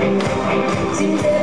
Seems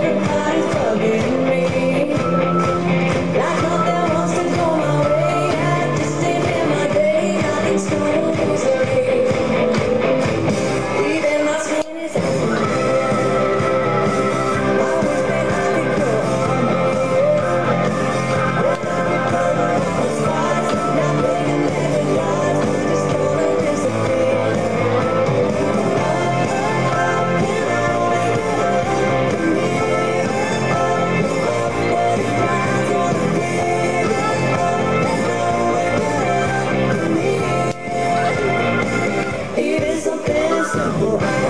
Oh.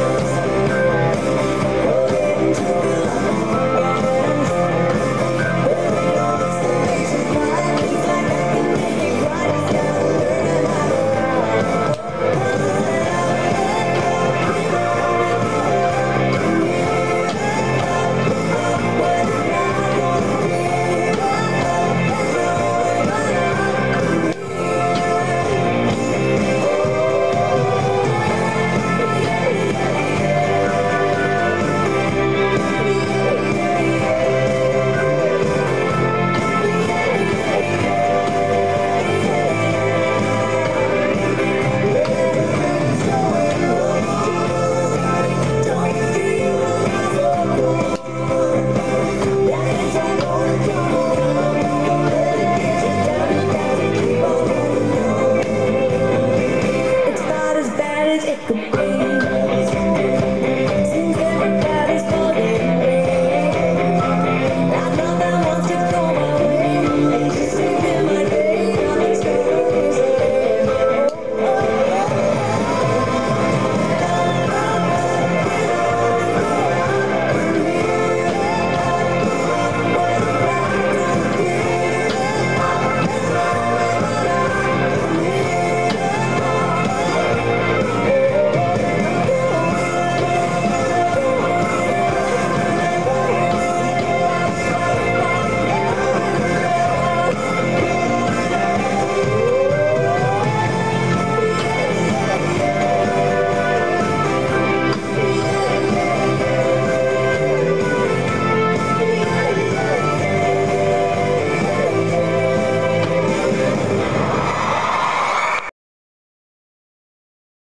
yeah.